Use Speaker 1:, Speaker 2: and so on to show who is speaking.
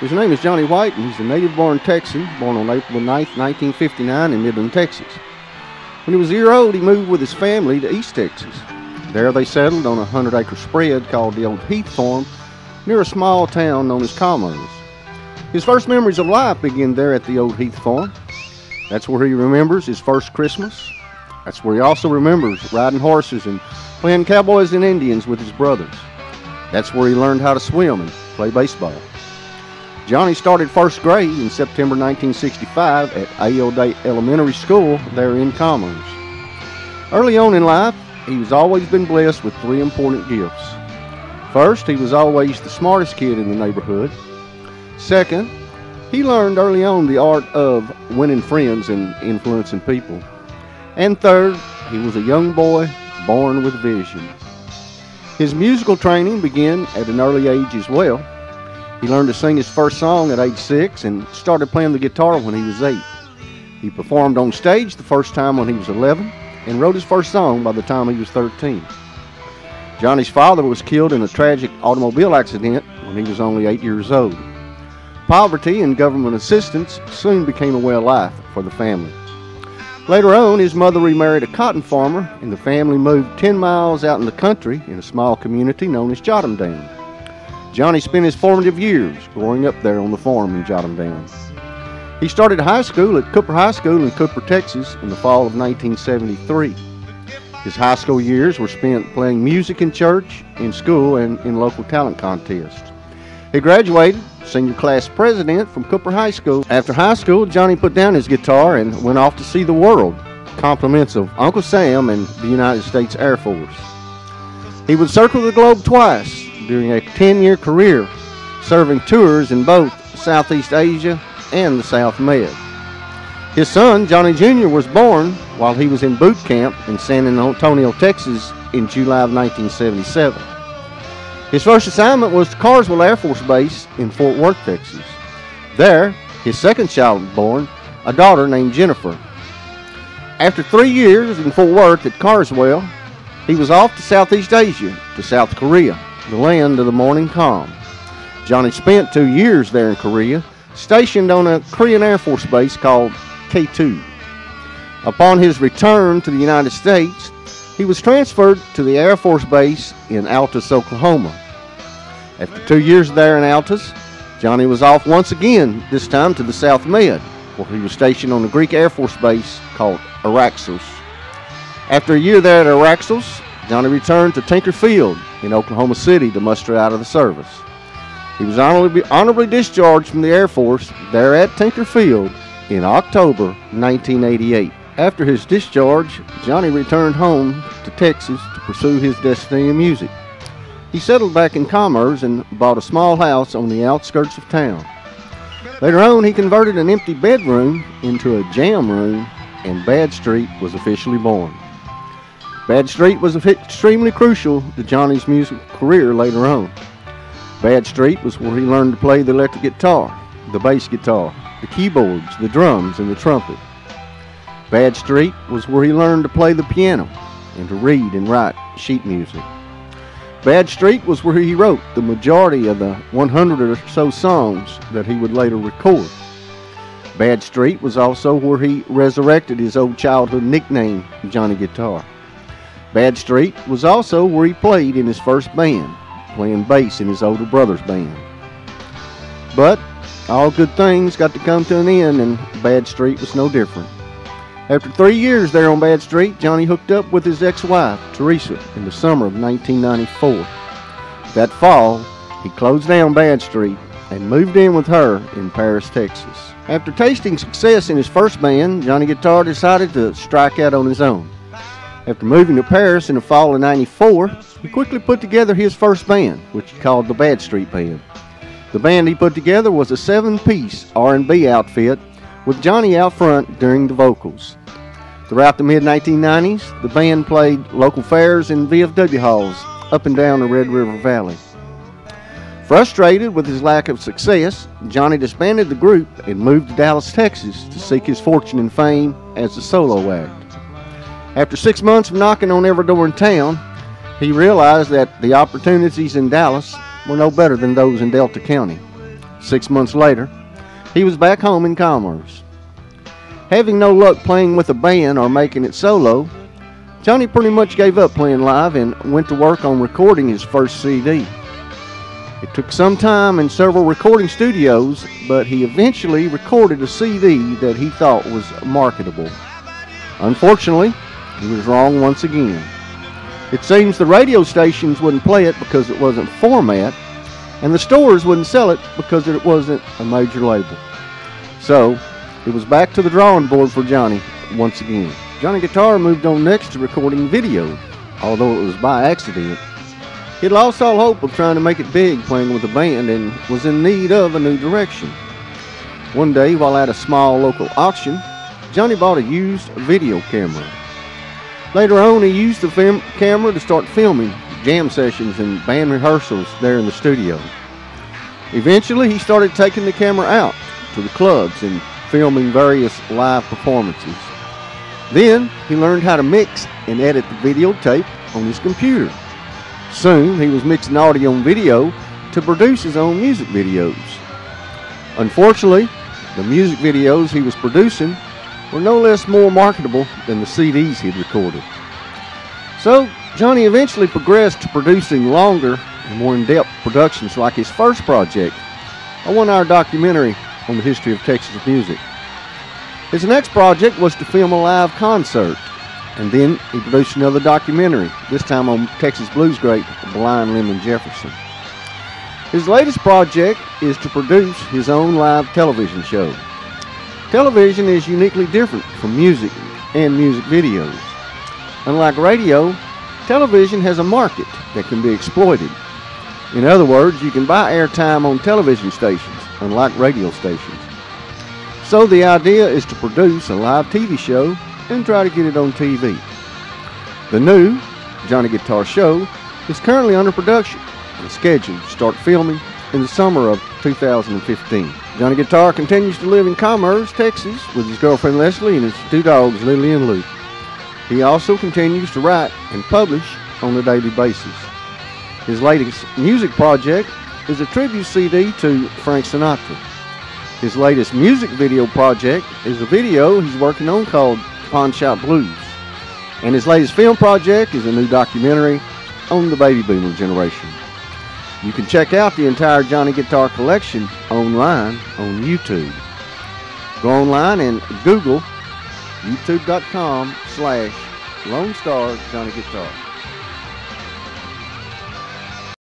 Speaker 1: His name is Johnny White, and he's a native-born Texan, born on April 9, 1959 in Midland, Texas. When he was a year old, he moved with his family to East Texas. There they settled on a 100-acre spread called the Old Heath Farm near a small town known as Commerce. His first memories of life begin there at the Old Heath Farm. That's where he remembers his first Christmas. That's where he also remembers riding horses and playing cowboys and Indians with his brothers. That's where he learned how to swim and play baseball. Johnny started first grade in September 1965 at A.L. Day Elementary School there in Commerce. Early on in life, he has always been blessed with three important gifts. First, he was always the smartest kid in the neighborhood. Second, he learned early on the art of winning friends and influencing people. And third, he was a young boy born with vision. His musical training began at an early age as well. He learned to sing his first song at age six and started playing the guitar when he was eight. He performed on stage the first time when he was 11 and wrote his first song by the time he was 13. Johnny's father was killed in a tragic automobile accident when he was only eight years old. Poverty and government assistance soon became a way of life for the family. Later on, his mother remarried a cotton farmer, and the family moved 10 miles out in the country in a small community known as Jot 'Em Down. Johnny spent his formative years growing up there on the farm in Jot 'Em Down. He started high school at Cooper High School in Cooper, Texas in the fall of 1973. His high school years were spent playing music in church, in school, and in local talent contests. He graduated senior class president from Cooper High School. After high school, Johnny put down his guitar and went off to see the world. Compliments of Uncle Sam and the United States Air Force. He would circle the globe twice during a 10 year career, serving tours in both Southeast Asia and the South Med. His son, Johnny Jr., was born while he was in boot camp in San Antonio, Texas in July of 1977. His first assignment was to Carswell Air Force Base in Fort Worth, Texas. There, his second child was born, a daughter named Jennifer. After three years in Fort Worth at Carswell, he was off to Southeast Asia, to South Korea, the land of the morning calm. Johnny spent two years there in Korea, stationed on a Korean Air Force base called K2. Upon his return to the United States, he was transferred to the Air Force Base in Altus, Oklahoma. After two years there in Altus, Johnny was off once again, this time to the South Med, where he was stationed on the Greek Air Force Base called Araxos. After a year there at Araxos, Johnny returned to Tinker Field in Oklahoma City to muster out of the service. He was honorably, honorably discharged from the Air Force there at Tinker Field in October 1988. After his discharge, Johnny returned home to Texas to pursue his destiny in music. He settled back in Commerce and bought a small house on the outskirts of town. Later on, he converted an empty bedroom into a jam room, and Bad Street was officially born. Bad Street was extremely crucial to Johnny's music career later on. Bad Street was where he learned to play the electric guitar, the bass guitar, the keyboards, the drums, and the trumpet. Bad Street was where he learned to play the piano and to read and write sheet music. Bad Street was where he wrote the majority of the 100 or so songs that he would later record. Bad Street was also where he resurrected his old childhood nickname, Johnny Guitar. Bad Street was also where he played in his first band, playing bass in his older brother's band. But all good things got to come to an end, and Bad Street was no different. After three years there on Bad Street, Johnny hooked up with his ex-wife, Teresa, in the summer of 1994. That fall, he closed down Bad Street and moved in with her in Paris, Texas. After tasting success in his first band, Johnny Guitar decided to strike out on his own. After moving to Paris in the fall of 94, he quickly put together his first band, which he called the Bad Street Band. The band he put together was a seven-piece R&B outfit with Johnny out front during the vocals. Throughout the mid 1990s, the band played local fairs and VFW halls up and down the Red River Valley. Frustrated with his lack of success, Johnny disbanded the group and moved to Dallas, Texas to seek his fortune and fame as a solo act. After six months of knocking on every door in town, he realized that the opportunities in Dallas were no better than those in Delta County. Six months later, he was back home in Commerce. Having no luck playing with a band or making it solo, Johnny pretty much gave up playing live and went to work on recording his first CD. It took some time in several recording studios, but he eventually recorded a CD that he thought was marketable. Unfortunately, he was wrong once again. It seems the radio stations wouldn't play it because it wasn't format, and the stores wouldn't sell it because it wasn't a major label. So, it was back to the drawing board for Johnny once again. Johnny Guitar moved on next to recording video, although it was by accident. He'd lost all hope of trying to make it big playing with a band and was in need of a new direction. One day, while at a small local auction, Johnny bought a used video camera. Later on, he used the film camera to start filming jam sessions and band rehearsals there in the studio. Eventually, he started taking the camera out to the clubs and filming various live performances. Then, he learned how to mix and edit the videotape on his computer. Soon, he was mixing audio and video to produce his own music videos. Unfortunately, the music videos he was producing were no less more marketable than the CDs he'd recorded. So, Johnny eventually progressed to producing longer and more in-depth productions like his first project, a one-hour documentary on the history of Texas music. His next project was to film a live concert, and then he produced another documentary, this time on Texas blues great Blind Lemon Jefferson. His latest project is to produce his own live television show. Television is uniquely different from music and music videos. Unlike radio, television has a market that can be exploited. In other words, you can buy airtime on television stations, unlike radio stations. So the idea is to produce a live TV show and try to get it on TV. The new Johnny Guitar Show is currently under production and scheduled to start filming in the summer of 2015. Johnny Guitar continues to live in Commerce, Texas with his girlfriend Leslie and his two dogs Lily and Luke. He also continues to write and publish on a daily basis. His latest music project is a tribute CD to Frank Sinatra. His latest music video project is a video he's working on called Pawn Shop Blues. And his latest film project is a new documentary on the baby boomer generation. You can check out the entire Johnny Guitar collection online on YouTube. Go online and Google youtube.com slash Lone Star Johnny Guitar.